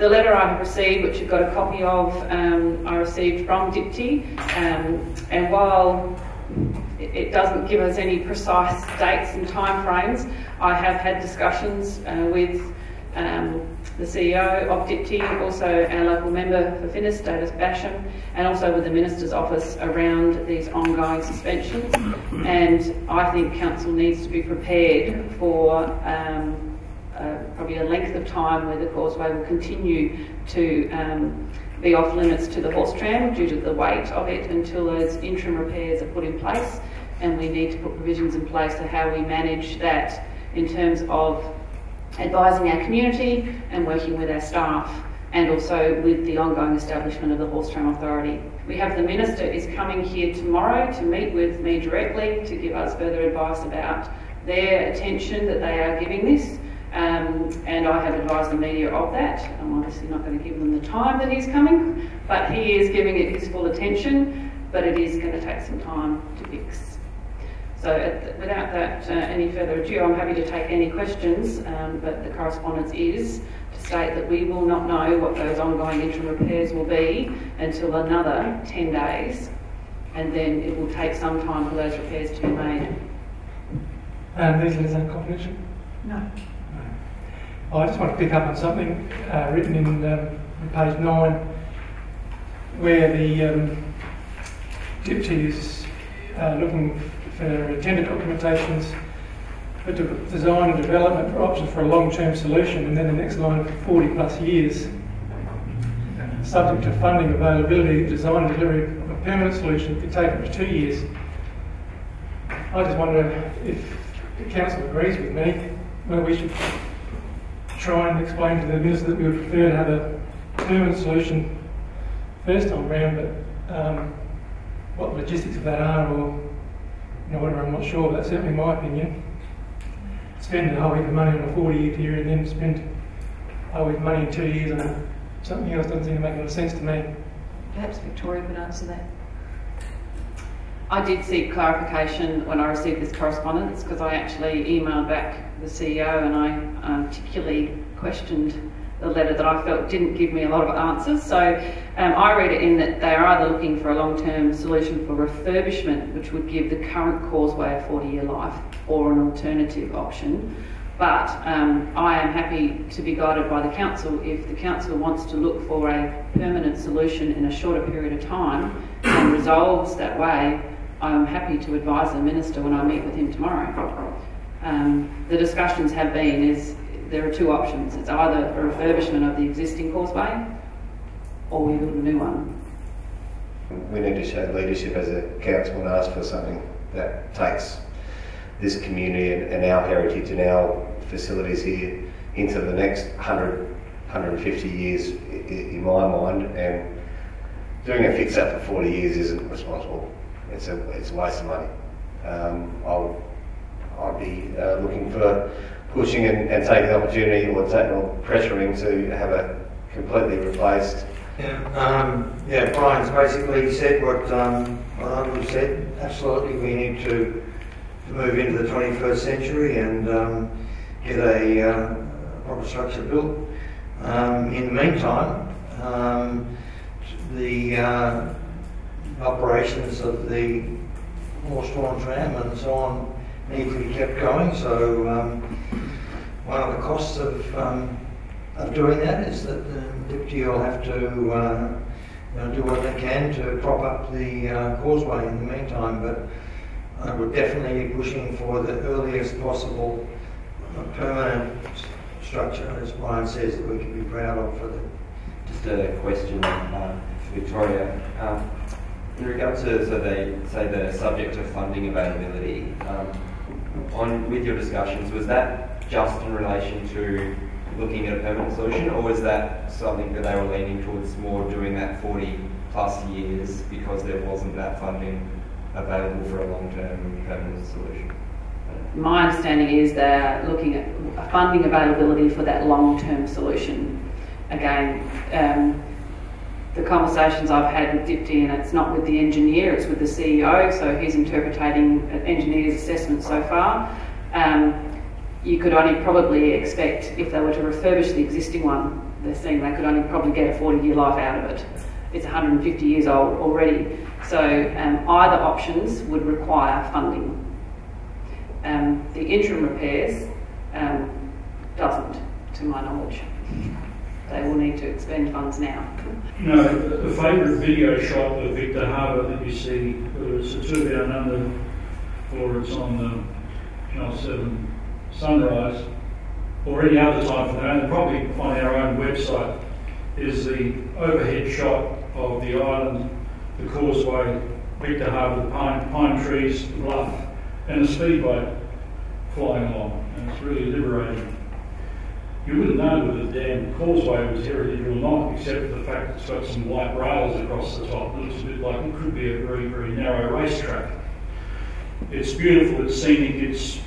the letter I have received, which you've got a copy of, um, I received from DPTI, um, and while it doesn't give us any precise dates and timeframes, I have had discussions uh, with um, the CEO of DPTI, also our local member for Finniss, David Basham, and also with the Minister's Office around these ongoing suspensions. And I think Council needs to be prepared for um, uh, probably a length of time where the causeway will continue to um, be off limits to the horse tram due to the weight of it until those interim repairs are put in place. And we need to put provisions in place to how we manage that in terms of advising our community and working with our staff and also with the ongoing establishment of the Horse Tram Authority. We have the Minister is coming here tomorrow to meet with me directly to give us further advice about their attention that they are giving this. Um, and I have advised the media of that. I'm obviously not going to give them the time that he's coming, but he is giving it his full attention, but it is going to take some time to fix. So the, without that, uh, any further ado, I'm happy to take any questions, um, but the correspondence is to state that we will not know what those ongoing interim repairs will be until another 10 days, and then it will take some time for those repairs to be made. And these letters are confidential? No. I just want to pick up on something uh, written in um, page 9 where the um, is uh, looking for tender documentations for de design and development for options for a long-term solution and then the next line for 40 plus years. Subject to funding availability, design and delivery of a permanent solution could take up to two years. I just wonder if the council agrees with me whether we should try and explain to the minister that we would prefer to have a permanent solution first time round, but um, what the logistics of that are or you know, whatever, I'm not sure, but that's certainly my opinion. Spend a whole heap of money on a 40 year period and then spend a whole heap of money in two years on something else doesn't seem to make a lot of sense to me. Perhaps Victoria could answer that. I did seek clarification when I received this correspondence because I actually emailed back the CEO and I particularly questioned the letter that I felt didn't give me a lot of answers. So um, I read it in that they are either looking for a long-term solution for refurbishment, which would give the current causeway a 40-year life, or an alternative option. But um, I am happy to be guided by the council if the council wants to look for a permanent solution in a shorter period of time and resolves that way. I'm happy to advise the minister when I meet with him tomorrow. Um, the discussions have been is there are two options. It's either a refurbishment of the existing causeway or we build a new one. We need to show leadership as a council and ask for something that takes this community and, and our heritage and our facilities here into the next 100, 150 years in my mind and doing a fix up for 40 years isn't responsible. It's a, it's a waste of money. Um, I'll, I'd be uh, looking for pushing and, and taking the opportunity or, taking, or pressuring to have a completely replaced. Yeah, um, yeah. Brian's basically said what um, what have said. Absolutely, we need to, to move into the 21st century and um, get a uh, proper structure built. Um, in the meantime, um, the uh, operations of the horse-drawn tram and so on need to be kept going. So um, one of the costs of, um, of doing that is that the DPTI will have to uh, you know, do what they can to prop up the uh, causeway in the meantime. But I would definitely be pushing for the earliest possible permanent structure, as Brian says, that we can be proud of for the. Just a question uh, for Victoria. In regard to so they say the subject of funding availability, um, on with your discussions, was that just in relation to looking at a permanent solution, or was that something that they were leaning towards more doing that 40 plus years because there wasn't that funding available for a long-term permanent solution? My understanding is they're looking at funding availability for that long-term solution. Again, um, the conversations I've had with DPTI, and it's not with the engineer, it's with the CEO, so he's interpreting engineer's assessment so far. Um, you could only probably expect, if they were to refurbish the existing one, they're saying they could only probably get a 40 year life out of it. It's 150 years old already. So um, either options would require funding. Um, the interim repairs um, doesn't, to my knowledge. They will need to expend funds now. You know, the favourite video shot of Victor Harbor that you see, whether it's a down under or it's on the Channel 7 Sunrise, or any other time for that, and probably on our own website, is the overhead shot of the island, the causeway, Victor Harbor, the pine, pine trees, bluff, and a speedboat flying along. And it's really liberating. You wouldn't know that the damn causeway was heritage or not, except for the fact that it's got some white rails across the top. It looks a bit like it could be a very, very narrow racetrack. It's beautiful, it's scenic, it's,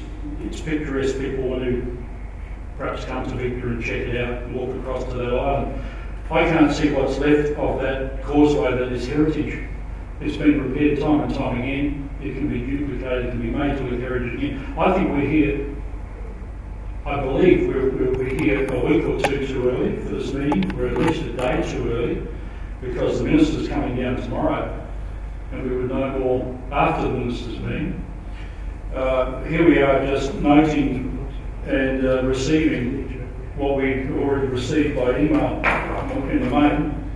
it's picturesque. People want to perhaps come to Victor and check it out and walk across to that island. I can't see what's left of that causeway that is heritage. It's been repaired time and time again. It can be duplicated, it can be made to look heritage again. I think we're here, I believe we're, we're, here a week or two too early for this meeting. We're at least a day too early because the minister's coming down tomorrow and we would know more after the minister's meeting. Uh, here we are just noting and uh, receiving what we already received by email in the main.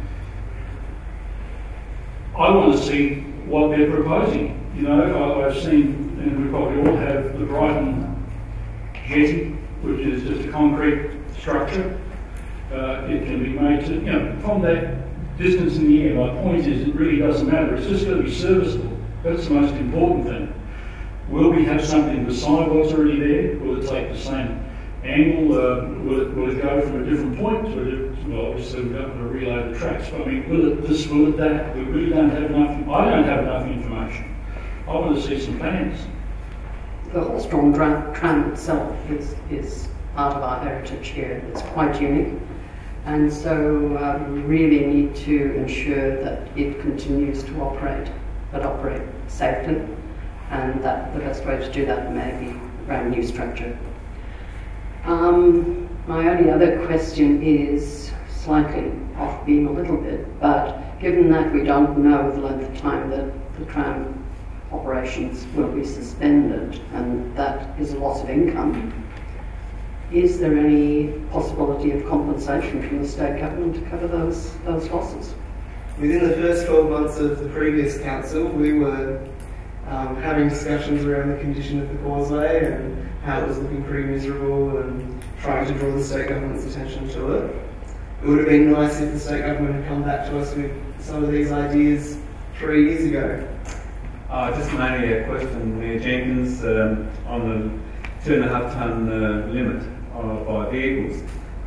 I want to see what they're proposing. You know, I, have seen, and we probably all have, the Brighton jetty, which is just a concrete structure. Uh, it can be made to, you know, from that distance in the air. My point is, it really doesn't matter. It's just going to be serviceable. That's the most important thing. Will we have something beside what's already there? Will it take the same angle? Uh, will, it, will it go from a different point to a well, obviously we're going to relay the tracks, but I mean, will it this, will it that? We really don't have enough, I don't have enough information. I want to see some plans. The Horse-drawn tram itself is, is part of our heritage here. It's quite unique. And so um, we really need to ensure that it continues to operate, but operate safely and that the best way to do that may be around new structure. Um, my only other question is slightly off beam a little bit, but given that we don't know the length of time that the tram operations will be suspended and that is a loss of income, is there any possibility of compensation from the state government to cover those, those losses? Within the first 12 months of the previous council, we were um, having discussions around the condition of the causeway and how it was looking pretty miserable and trying to draw the state government's attention to it. It would have been nice if the state government had come back to us with some of these ideas three years ago. Uh, just mainly a question, Mayor Jenkins, um, on the two and a half tonne uh, limit of, by vehicles.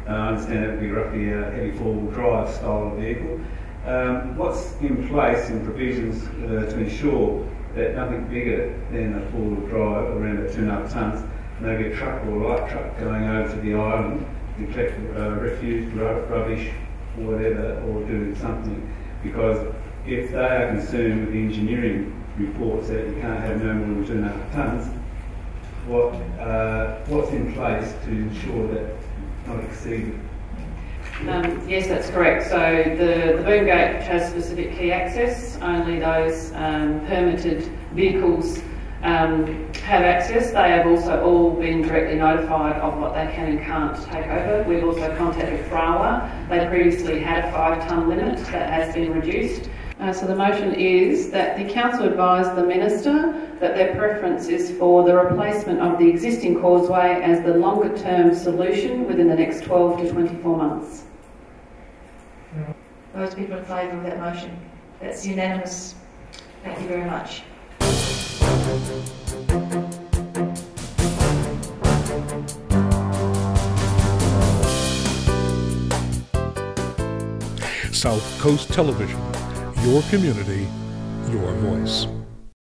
Uh, I understand that would be roughly a heavy four-wheel drive style of vehicle. Um, what's in place in provisions uh, to ensure that nothing bigger than a four-wheel drive around about two and a half tonnes, maybe a truck or a light truck going over to the island to collect uh, refuse, rubbish, whatever, or doing something. Because if they are concerned with the engineering reports that you can't have no more than two and a half tonnes, what, uh, what's in place to ensure that not exceeded? Um, yes, that's correct. So the, the boom gate has specific key access. Only those um, permitted vehicles um, have access. They have also all been directly notified of what they can and can't take over. We've also contacted FRAWA. They previously had a five tonne limit that has been reduced. Uh, so the motion is that the council advise the minister that their preference is for the replacement of the existing causeway as the longer term solution within the next 12 to 24 months. Those people in favour of that motion? That's unanimous. Thank you very much. South Coast Television, your community, your voice.